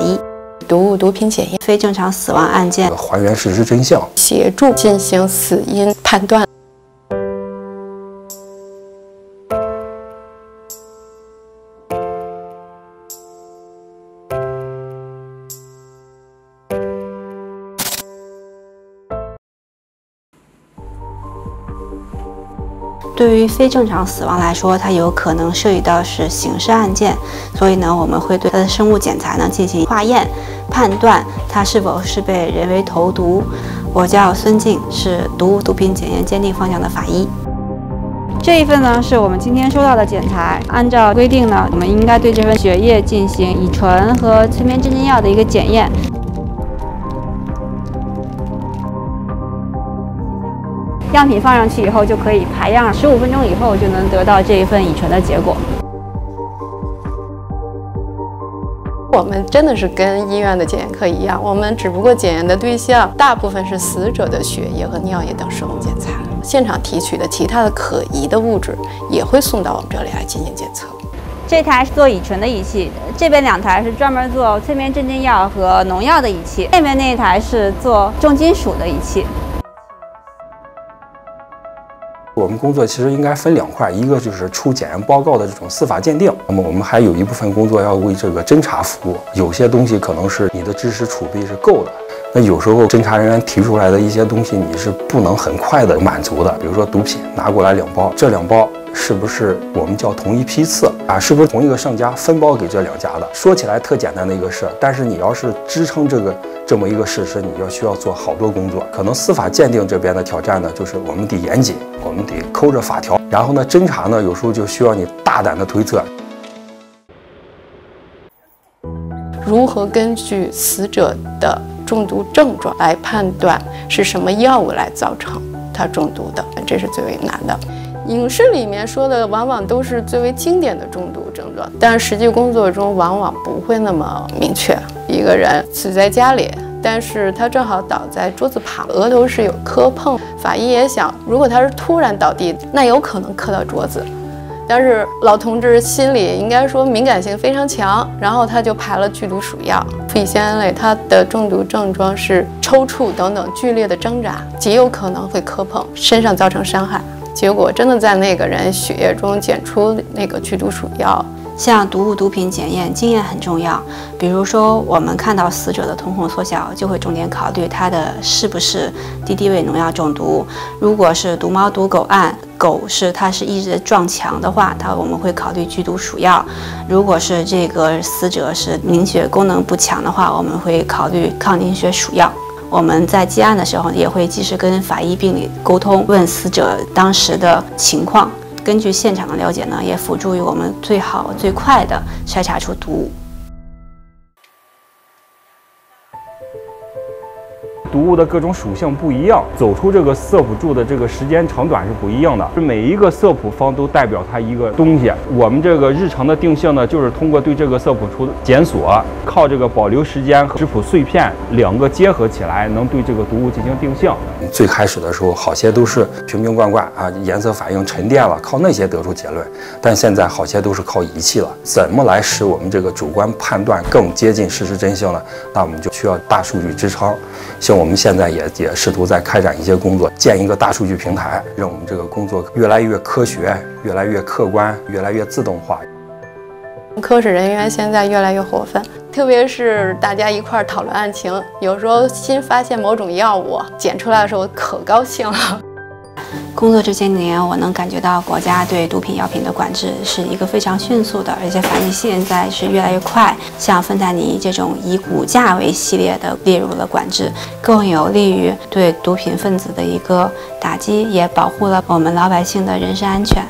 医。毒物毒品检验、非正常死亡案件还原事实真相，协助进行死因判断。对于非正常死亡来说，它有可能涉及到是刑事案件，所以呢，我们会对它的生物检材呢进行化验，判断它是否是被人为投毒。我叫孙静，是毒物毒品检验鉴定方向的法医。这一份呢是我们今天收到的检材，按照规定呢，我们应该对这份血液进行乙醇和催眠镇静药的一个检验。样品放上去以后就可以排样，十五分钟以后就能得到这一份乙醇的结果。我们真的是跟医院的检验科一样，我们只不过检验的对象大部分是死者的血液和尿液等生物检查，现场提取的其他的可疑的物质也会送到我们这里来进行检测。这台是做乙醇的仪器，这边两台是专门做催眠镇静药和农药的仪器，那边那一台是做重金属的仪器。我们工作其实应该分两块，一个就是出检验报告的这种司法鉴定，那么我们还有一部分工作要为这个侦查服务。有些东西可能是你的知识储备是够的，那有时候侦查人员提出来的一些东西你是不能很快的满足的。比如说毒品拿过来两包，这两包是不是我们叫同一批次啊？是不是同一个上家分包给这两家的？说起来特简单的一个事，但是你要是支撑这个。这么一个事实，你要需要做好多工作。可能司法鉴定这边的挑战呢，就是我们得严谨，我们得抠着法条。然后呢，侦查呢，有时候就需要你大胆的推测。如何根据死者的中毒症状来判断是什么药物来造成他中毒的？这是最为难的。影视里面说的往往都是最为经典的中毒症状，但是实际工作中往往不会那么明确。一个人死在家里，但是他正好倒在桌子旁，额头是有磕碰。法医也想，如果他是突然倒地，那有可能磕到桌子。但是老同志心里应该说敏感性非常强，然后他就排了剧毒鼠药氟乙酰胺类。他的中毒症状是抽搐等等剧烈的挣扎，极有可能会磕碰身上造成伤害。结果真的在那个人血液中检出那个剧毒鼠药。像毒物毒品检验经验很重要。比如说，我们看到死者的瞳孔缩小，就会重点考虑他的是不是敌敌畏农药中毒。如果是毒猫毒狗案，狗是它是一直撞墙的话，它我们会考虑剧毒鼠药。如果是这个死者是凝血功能不强的话，我们会考虑抗凝血鼠药。我们在接案的时候，也会及时跟法医病理沟通，问死者当时的情况，根据现场的了解呢，也辅助于我们最好最快的筛查出毒物。毒物的各种属性不一样，走出这个色谱柱的这个时间长短是不一样的。是每一个色谱方都代表它一个东西。我们这个日常的定性呢，就是通过对这个色谱出检索，靠这个保留时间和质谱碎片两个结合起来，能对这个毒物进行定性。最开始的时候，好些都是瓶瓶罐罐啊，颜色反应沉淀了，靠那些得出结论。但现在好些都是靠仪器了。怎么来使我们这个主观判断更接近事实真相呢？那我们就需要大数据支撑。像我们现在也也试图在开展一些工作，建一个大数据平台，让我们这个工作越来越科学、越来越客观、越来越自动化。科室人员现在越来越活泛，特别是大家一块儿讨论案情，有时候新发现某种药物检出来的时候，可高兴了。工作这些年，我能感觉到国家对毒品药品的管制是一个非常迅速的，而且反应现在是越来越快。像芬太尼这种以骨架为系列的列入了管制，更有利于对毒品分子的一个打击，也保护了我们老百姓的人身安全。